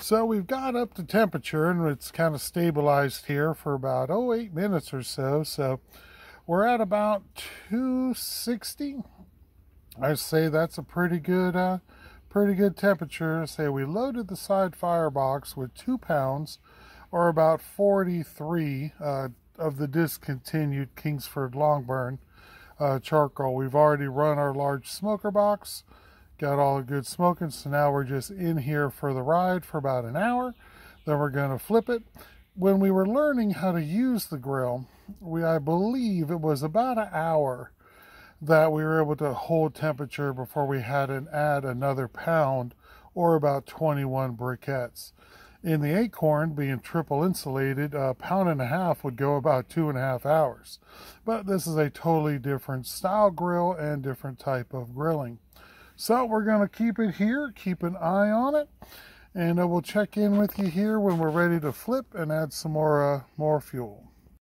So we've got up to temperature and it's kind of stabilized here for about, oh, eight minutes or so. So we're at about 260. I say that's a pretty good, uh, pretty good temperature. Say we loaded the side firebox with two pounds or about 43 uh, of the discontinued Kingsford Longburn uh, charcoal. We've already run our large smoker box got all the good smoking. So now we're just in here for the ride for about an hour. Then we're going to flip it. When we were learning how to use the grill, we I believe it was about an hour that we were able to hold temperature before we had to add another pound or about 21 briquettes. In the Akorn, being triple insulated, a pound and a half would go about two and a half hours. But this is a totally different style grill and different type of grilling. So we're going to keep it here, keep an eye on it, and we'll check in with you here when we're ready to flip and add some more, uh, more fuel.